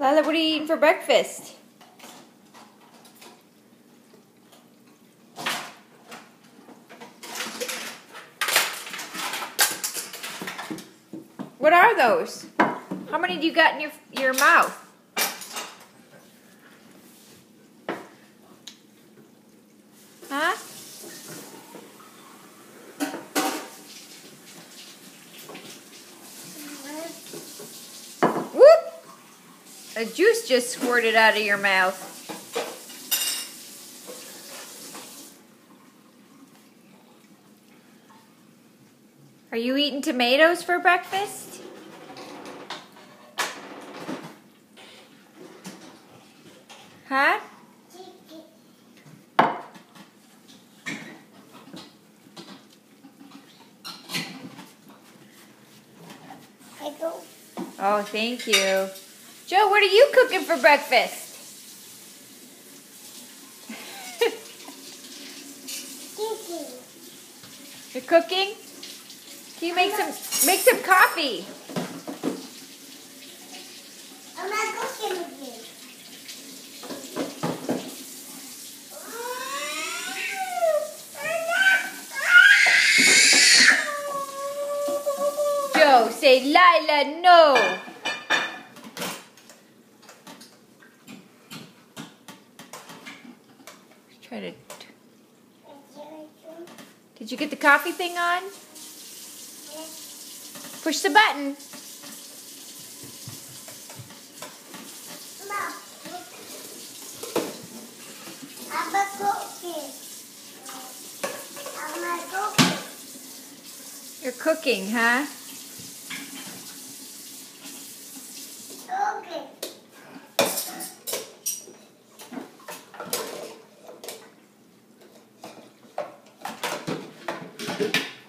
Lila, what are you eating for breakfast? What are those? How many do you got in your your mouth? Huh? Whoop! A juice just squirted out of your mouth. Are you eating tomatoes for breakfast? Huh? Oh, thank you. Joe, what are you cooking for breakfast? Kiki. You're cooking? Can you make some make some coffee? I'm not cooking with. Joe, say Lila, no. Try to. Did you get the coffee thing on? Push the button. You're cooking, huh? Cookie.